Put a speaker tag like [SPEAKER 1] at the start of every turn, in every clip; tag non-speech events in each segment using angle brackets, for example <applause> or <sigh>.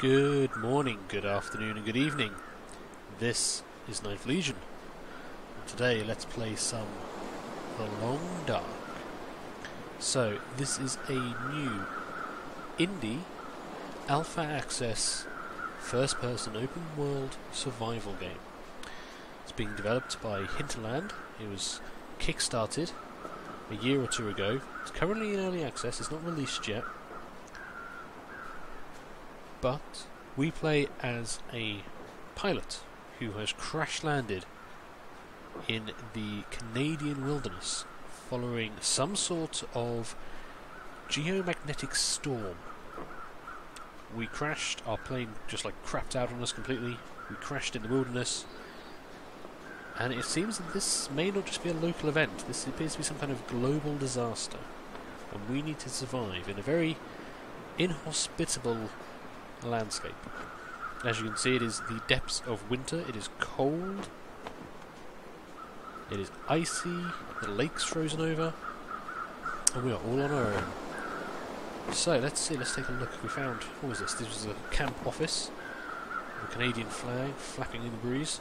[SPEAKER 1] Good morning, good afternoon, and good evening. This is Ninth Legion. And today, let's play some The Long Dark. So, this is a new indie alpha access first person open world survival game. It's being developed by Hinterland. It was kickstarted a year or two ago. It's currently in early access, it's not released yet. But we play as a pilot who has crash landed in the Canadian wilderness following some sort of geomagnetic storm. We crashed, our plane just like crapped out on us completely. We crashed in the wilderness. And it seems that this may not just be a local event, this appears to be some kind of global disaster. And we need to survive in a very inhospitable landscape. As you can see, it is the depths of winter. It is cold. It is icy. The lake's frozen over. And we are all on our own. So, let's see. Let's take a look. We found... What was this? This was a camp office. The Canadian flag flapping in the breeze.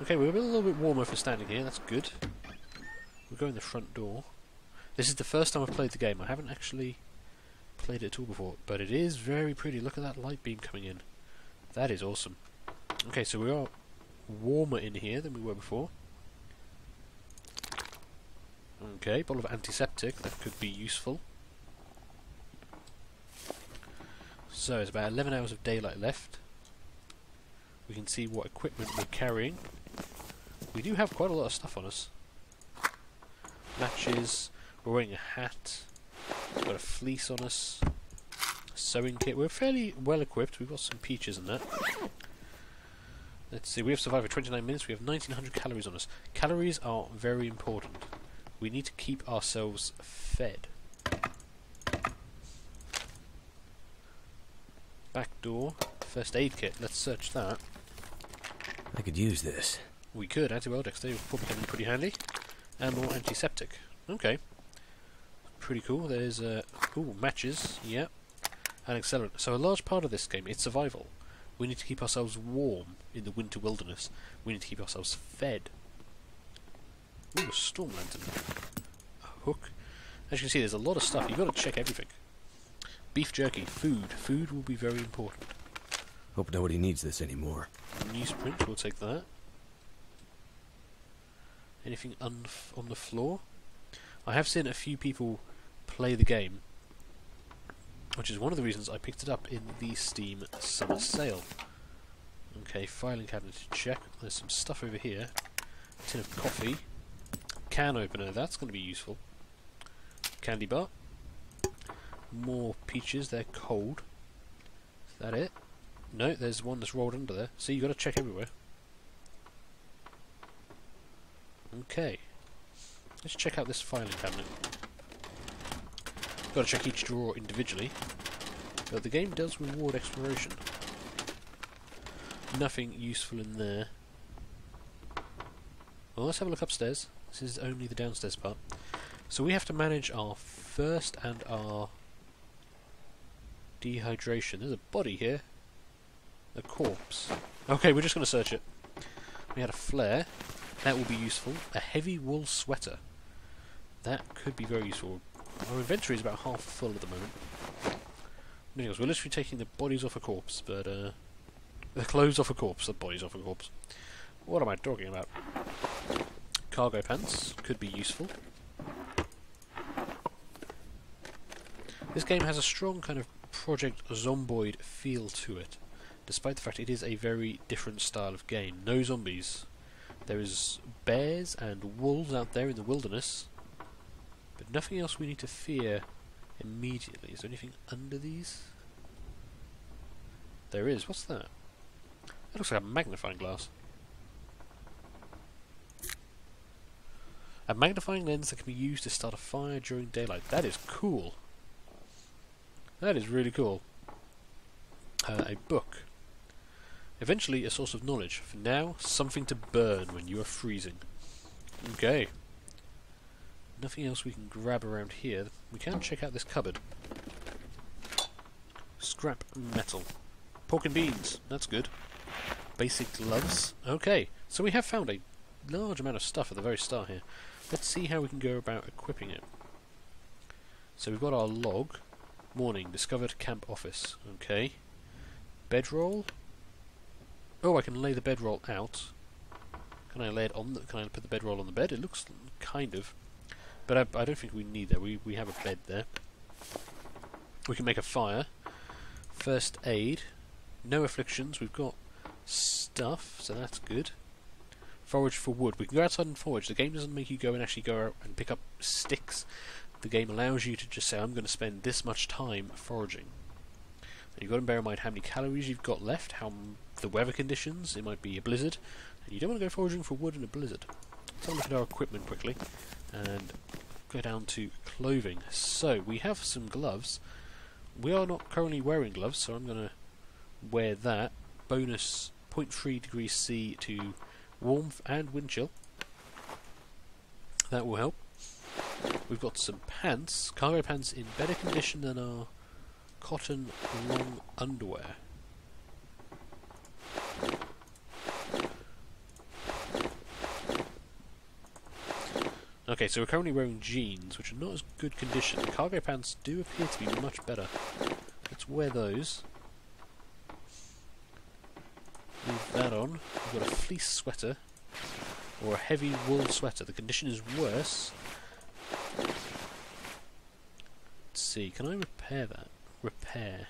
[SPEAKER 1] Okay, we're a little bit warmer for standing here. That's good. We'll go in the front door. This is the first time I've played the game. I haven't actually played it at all before, but it is very pretty. Look at that light beam coming in. That is awesome. Okay, so we are warmer in here than we were before. Okay, bottle of antiseptic. That could be useful. So, it's about 11 hours of daylight left. We can see what equipment we're carrying. We do have quite a lot of stuff on us. Matches. We're wearing a hat. Got a fleece on us. Sewing kit. We're fairly well equipped. We've got some peaches in that. Let's see. We have survived for 29 minutes. We have 1900 calories on us. Calories are very important. We need to keep ourselves fed. Back door. First aid kit. Let's search that.
[SPEAKER 2] I could use this.
[SPEAKER 1] We could. Antibiotics. They would probably come in pretty handy. And more antiseptic. Okay. Pretty cool. There's, uh, ooh, matches. Yep. And accelerant. So a large part of this game, it's survival. We need to keep ourselves warm in the winter wilderness. We need to keep ourselves fed. Ooh, a storm lantern. A hook. As you can see, there's a lot of stuff. You've got to check everything. Beef jerky. Food. Food will be very important.
[SPEAKER 2] Hope nobody needs this anymore.
[SPEAKER 1] Newsprint. We'll take that. Anything on the floor? I have seen a few people play the game, which is one of the reasons I picked it up in the Steam Summer Sale. Okay, filing cabinet to check. There's some stuff over here. Tin of coffee. Can opener, that's going to be useful. Candy bar. More peaches, they're cold. Is that it? No, there's one that's rolled under there. See, you've got to check everywhere. Okay. Let's check out this filing cabinet. Got to check each drawer individually, but the game does reward exploration. Nothing useful in there. Well, let's have a look upstairs. This is only the downstairs part. So we have to manage our thirst and our dehydration. There's a body here. A corpse. Okay, we're just going to search it. We had a flare. That will be useful. A heavy wool sweater. That could be very useful. Our inventory is about half full at the moment. Anyways, we're literally taking the bodies off a corpse, but uh, the clothes off a corpse, the bodies off a corpse. What am I talking about? Cargo pants could be useful. This game has a strong kind of Project Zomboid feel to it, despite the fact it is a very different style of game. No zombies. There is bears and wolves out there in the wilderness, but nothing else we need to fear immediately. Is there anything under these? There is. What's that? That looks like a magnifying glass. A magnifying lens that can be used to start a fire during daylight. That is cool. That is really cool. Uh, a book. Eventually a source of knowledge. For now, something to burn when you are freezing. Okay. Nothing else we can grab around here. We can check out this cupboard. Scrap metal. Pork and beans. That's good. Basic gloves. Okay, so we have found a large amount of stuff at the very start here. Let's see how we can go about equipping it. So we've got our log. Morning. Discovered camp office. Okay. Bedroll. Oh, I can lay the bedroll out. Can I lay it on? The, can I put the bedroll on the bed? It looks kind of, but I, I don't think we need that. We we have a bed there. We can make a fire. First aid. No afflictions. We've got stuff, so that's good. Forage for wood. We can go outside and forage. The game doesn't make you go and actually go out and pick up sticks. The game allows you to just say, I'm going to spend this much time foraging. And you've got to bear in mind how many calories you've got left, how the weather conditions. It might be a blizzard, and you don't want to go foraging for wood in a blizzard. Let's have a look at our equipment quickly, and go down to clothing. So we have some gloves. We are not currently wearing gloves, so I'm going to wear that. Bonus 0.3 degrees C to warmth and wind chill. That will help. We've got some pants, cargo pants in better condition than our cotton long underwear. Okay, so we're currently wearing jeans, which are not as good condition. Cargo pants do appear to be much better. Let's wear those. Leave that on. We've got a fleece sweater, or a heavy wool sweater. The condition is worse. Let's see, can I repair that? Repair.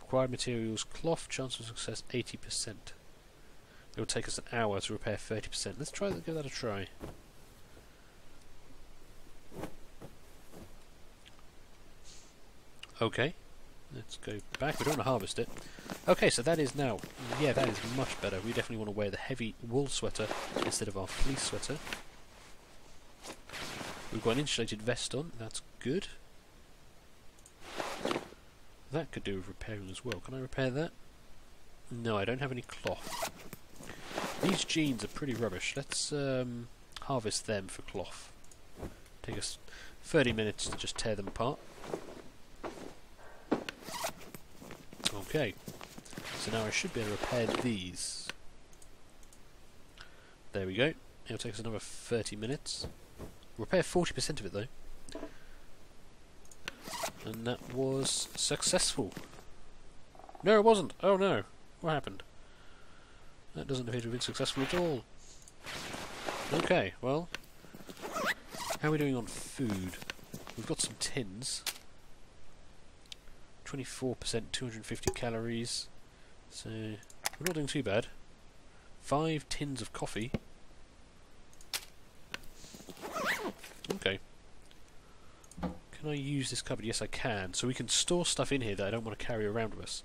[SPEAKER 1] Required materials, cloth, chance of success 80%. It will take us an hour to repair 30%. Let's try give that a try. Okay. Let's go back. We don't want to harvest it. Okay, so that is now... Yeah, that is much better. We definitely want to wear the heavy wool sweater instead of our fleece sweater. We've got an insulated vest on. That's good. That could do with repairing as well. Can I repair that? No, I don't have any cloth. These jeans are pretty rubbish. Let's um, harvest them for cloth. Take us 30 minutes to just tear them apart. Okay. So now I should be able to repair these. There we go. It'll take us another 30 minutes. Repair 40% of it though. And that was successful. No, it wasn't. Oh no. What happened? That doesn't appear to have been successful at all. Okay, well. How are we doing on food? We've got some tins. 24%, 250 calories. So, we're not doing too bad. Five tins of coffee. Okay. Can I use this cupboard? Yes, I can. So we can store stuff in here that I don't want to carry around with us.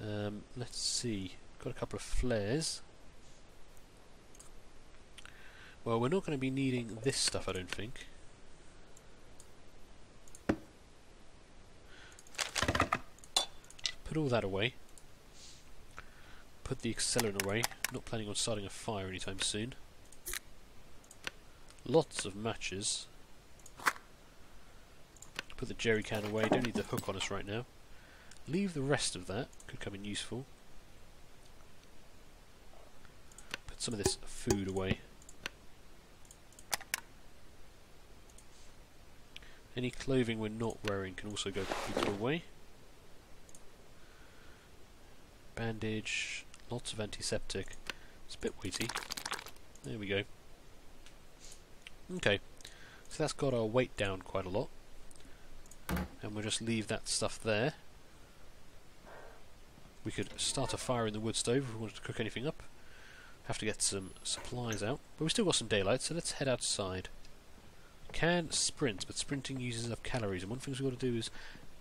[SPEAKER 1] Um, let's see. Got a couple of flares. Well, we're not going to be needing this stuff, I don't think. Put all that away. Put the accelerant away. Not planning on starting a fire anytime soon. Lots of matches. Put the jerry can away. Don't need the hook on us right now. Leave the rest of that. Could come in useful. Put some of this food away. Any clothing we're not wearing can also go put away. Bandage, lots of antiseptic. It's a bit weighty. There we go. Okay, so that's got our weight down quite a lot. And we'll just leave that stuff there. We could start a fire in the wood stove if we wanted to cook anything up. Have to get some supplies out. But we've still got some daylight, so let's head outside. Can sprint, but sprinting uses up calories, and one thing we've got to do is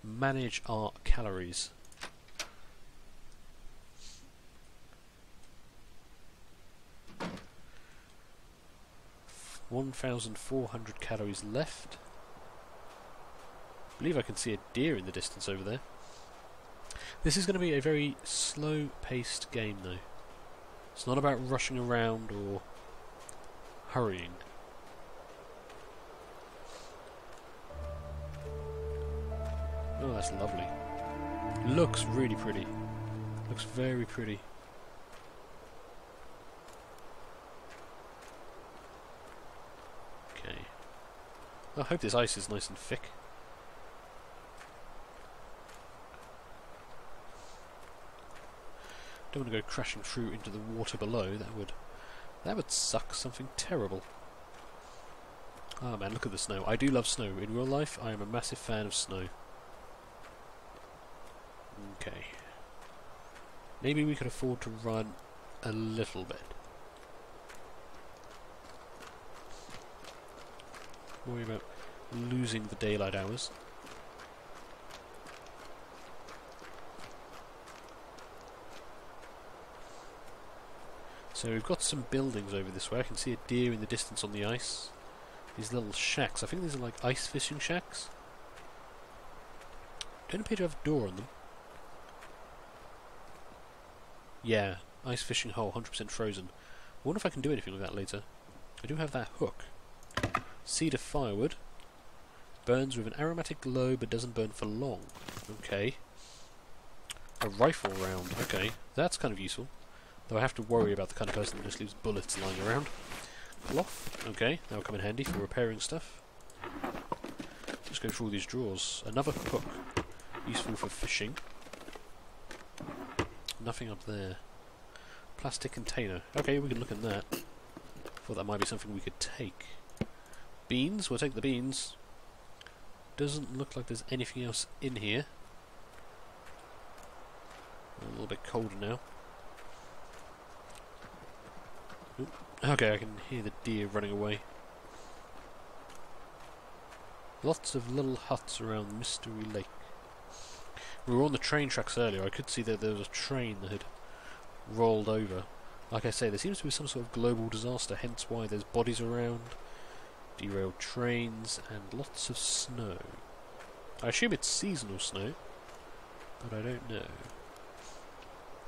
[SPEAKER 1] manage our calories. 1,400 calories left. I believe I can see a deer in the distance over there. This is going to be a very slow-paced game, though. It's not about rushing around or hurrying. Oh, that's lovely. Looks really pretty. Looks very pretty. Okay. I hope this ice is nice and thick. Don't want to go crashing through into the water below. That would that would suck something terrible. Ah oh man, look at the snow. I do love snow. In real life, I am a massive fan of snow. Okay. Maybe we could afford to run a little bit. Worry about losing the daylight hours. So we've got some buildings over this way. I can see a deer in the distance on the ice. These little shacks. I think these are like ice fishing shacks. Don't appear to have a door on them. Yeah, ice fishing hole, 100% frozen. I wonder if I can do anything with that later. I do have that hook. Cedar firewood. Burns with an aromatic glow but doesn't burn for long. Okay. A rifle round. Okay, that's kind of useful. Though I have to worry about the kind of person that just leaves bullets lying around. Cloth, okay, that will come in handy for repairing stuff. Let's go through all these drawers. Another hook, useful for fishing. Nothing up there. Plastic container. Okay, we can look at that. Thought that might be something we could take. Beans, we'll take the beans. Doesn't look like there's anything else in here. A little bit colder now. Okay, I can hear the deer running away. Lots of little huts around Mystery Lake. We were on the train tracks earlier. I could see that there was a train that had rolled over. Like I say, there seems to be some sort of global disaster, hence why there's bodies around, derailed trains, and lots of snow. I assume it's seasonal snow, but I don't know.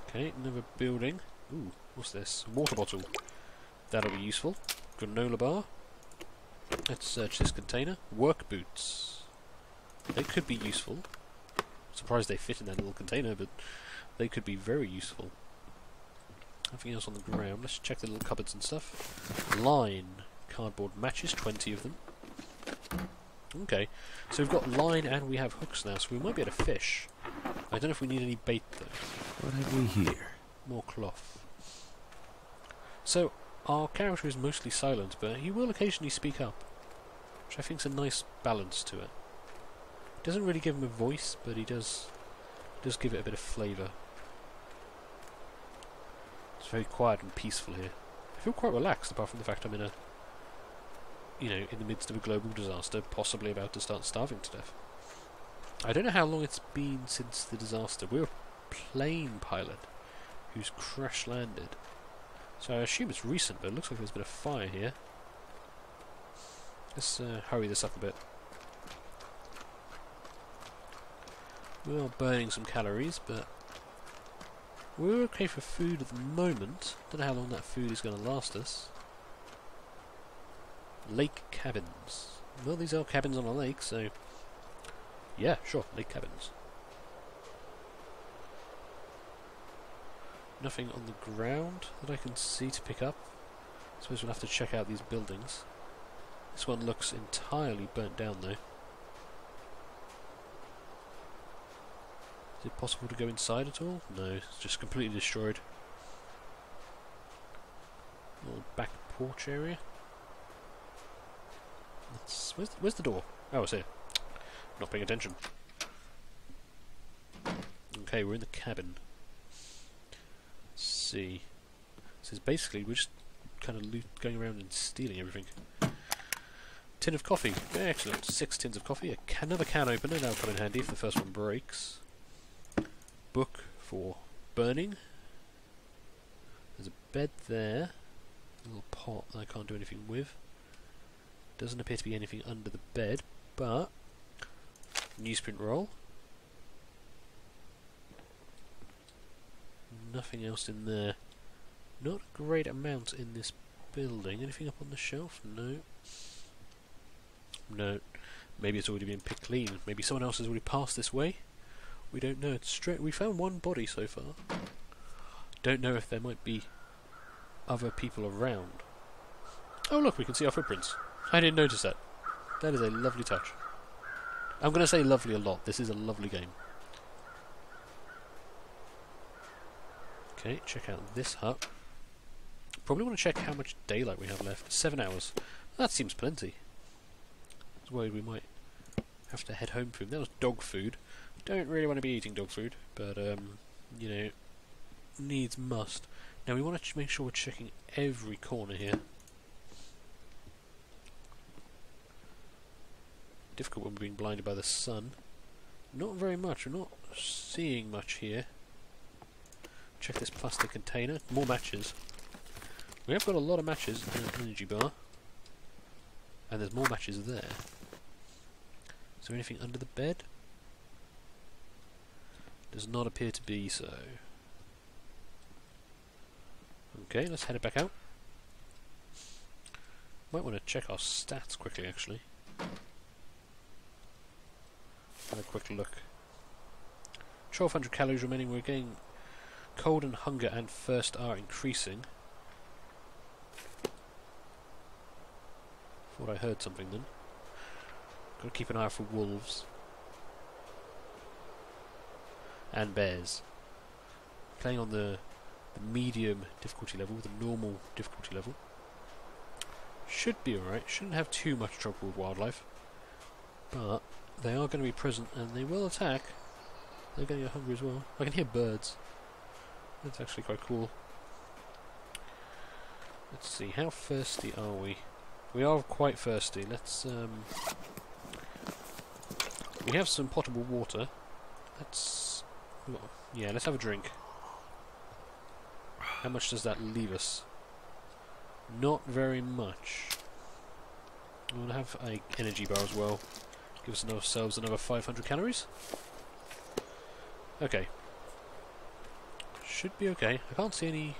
[SPEAKER 1] Okay, another building. Ooh, what's this? Water bottle. That'll be useful. Granola bar. Let's search this container. Work boots. They could be useful. Surprised they fit in that little container, but they could be very useful. Nothing else on the ground. Let's check the little cupboards and stuff. Line. Cardboard matches, 20 of them. Okay, so we've got line and we have hooks now, so we might be able to fish. I don't know if we need any bait though.
[SPEAKER 2] What have we here?
[SPEAKER 1] More cloth. So, our character is mostly silent, but he will occasionally speak up, which I think is a nice balance to it. It doesn't really give him a voice, but he does does give it a bit of flavour. It's very quiet and peaceful here. I feel quite relaxed, apart from the fact I'm in a, you know, in the midst of a global disaster, possibly about to start starving to death. I don't know how long it's been since the disaster. We're a plane pilot who's crash landed so I assume it's recent, but it looks like there's been a fire here. Let's uh, hurry this up a bit. We are burning some calories, but we're okay for food at the moment. Don't know how long that food is going to last us. Lake cabins. Well, these are cabins on a lake, so... Yeah, sure, lake cabins. Nothing on the ground that I can see to pick up. I suppose we'll have to check out these buildings. This one looks entirely burnt down though. Is it possible to go inside at all? No, it's just completely destroyed. Little back porch area. Let's, where's, where's the door? Oh, it's here. Not paying attention. Okay, we're in the cabin see. So it's basically we're just kind of loot, going around and stealing everything. Tin of coffee. Excellent. Six tins of coffee. Can, another can opener. That'll come in handy if the first one breaks. Book for burning. There's a bed there. A little pot that I can't do anything with. Doesn't appear to be anything under the bed, but newsprint roll. nothing else in there. Not a great amount in this building. Anything up on the shelf? No. No. Maybe it's already been picked clean. Maybe someone else has already passed this way. We don't know. It's straight. We found one body so far. Don't know if there might be other people around. Oh look, we can see our footprints. I didn't notice that. That is a lovely touch. I'm going to say lovely a lot. This is a lovely game. Okay, check out this hut. Probably want to check how much daylight we have left. Seven hours. That seems plenty. I was worried we might have to head home for soon. That was dog food. Don't really want to be eating dog food, but, um, you know, needs must. Now we want to make sure we're checking every corner here. Difficult when we're being blinded by the sun. Not very much. We're not seeing much here. Check this plastic container. More matches. We have got a lot of matches in an energy bar. And there's more matches there. Is there anything under the bed? Does not appear to be so. Okay, let's head it back out. Might want to check our stats quickly, actually. Have a quick look. 1200 calories remaining. We're getting cold and hunger and thirst are increasing. Thought I heard something then. Gotta keep an eye for wolves. And bears. Playing on the, the medium difficulty level, the normal difficulty level. Should be alright, shouldn't have too much trouble with wildlife. But they are going to be present and they will attack. They're going to get hungry as well. I can hear birds. That's actually quite cool. Let's see, how thirsty are we? We are quite thirsty. Let's, um... We have some potable water. Let's... Yeah, let's have a drink. How much does that leave us? Not very much. We'll have a energy bar as well. Give us ourselves another 500 calories. Okay. Should be okay. I can't see any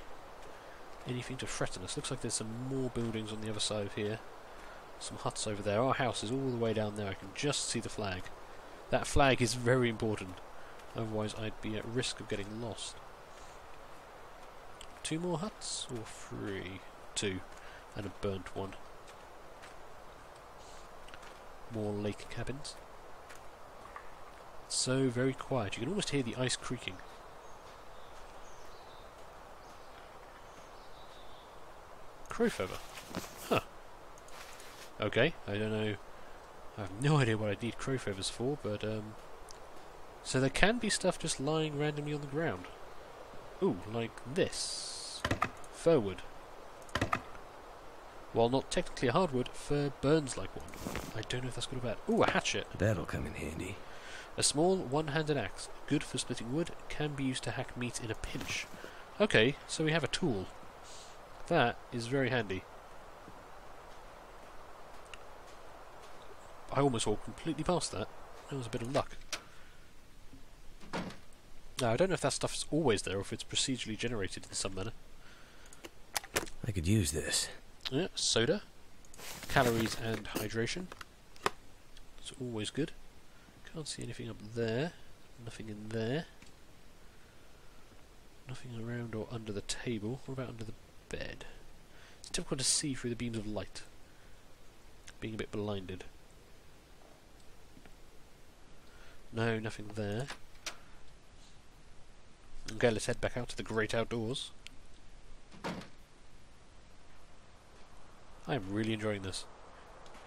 [SPEAKER 1] anything to threaten us. Looks like there's some more buildings on the other side of here. Some huts over there. Our house is all the way down there. I can just see the flag. That flag is very important. Otherwise I'd be at risk of getting lost. Two more huts? Or three? Two. And a burnt one. More lake cabins. So very quiet. You can almost hear the ice creaking. Crow feather. Huh. Okay, I don't know. I have no <laughs> idea what I need crow feathers for, but um. So there can be stuff just lying randomly on the ground. Ooh, like this. Fir wood. While not technically a hardwood, fir burns like one. I don't know if that's good or bad. Ooh, a hatchet.
[SPEAKER 2] That'll come in handy.
[SPEAKER 1] A small one-handed axe, good for splitting wood, can be used to hack meat in a pinch. Okay, so we have a tool. That is very handy. I almost walked completely past that. That was a bit of luck. Now, I don't know if that stuff is always there or if it's procedurally generated in some manner.
[SPEAKER 2] I could use this.
[SPEAKER 1] Yeah, soda. Calories and hydration. It's always good. Can't see anything up there. Nothing in there. Nothing around or under the table. What about under the bed? It's difficult to see through the beams of light. Being a bit blinded. No, nothing there. Okay, let's head back out to the great outdoors. I'm really enjoying this.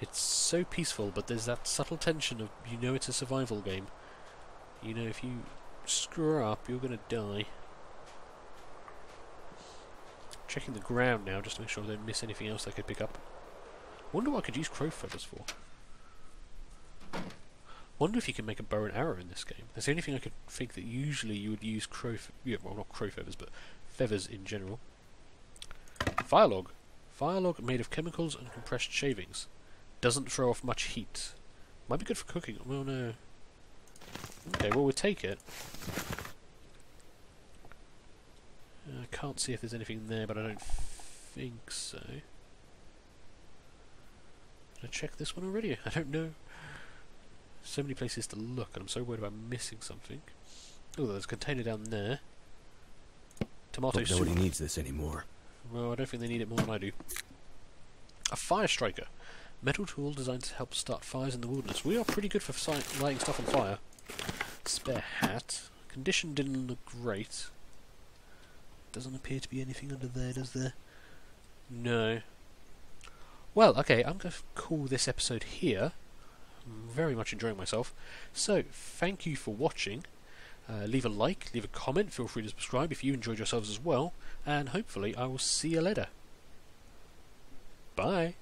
[SPEAKER 1] It's so peaceful, but there's that subtle tension of you know it's a survival game. You know if you screw up, you're gonna die. Checking the ground now just to make sure I don't miss anything else I could pick up. Wonder what I could use crow feathers for. Wonder if you can make a bow and arrow in this game. That's the only thing I could think that usually you would use crow, yeah, well not crow feathers, but feathers in general. Fire log. Fire log made of chemicals and compressed shavings. Doesn't throw off much heat. Might be good for cooking. Well, no. Okay, well, we'll take it. Uh, I can't see if there's anything there, but I don't think so. Did I check this one already? <laughs> I don't know. So many places to look, and I'm so worried about missing something. Oh, there's a container down there. Tomato
[SPEAKER 2] Hope
[SPEAKER 1] soup.
[SPEAKER 2] nobody needs this anymore.
[SPEAKER 1] Well, I don't think they need it more than I do. A fire striker. Metal tool designed to help start fires in the wilderness. We are pretty good for lighting stuff on fire. Spare hat. Condition didn't look great. Doesn't appear to be anything under there, does there? No. Well, okay, I'm going to call this episode here. I'm very much enjoying myself. So, thank you for watching. Uh, leave a like, leave a comment, feel free to subscribe if you enjoyed yourselves as well, and hopefully I will see you later. Bye.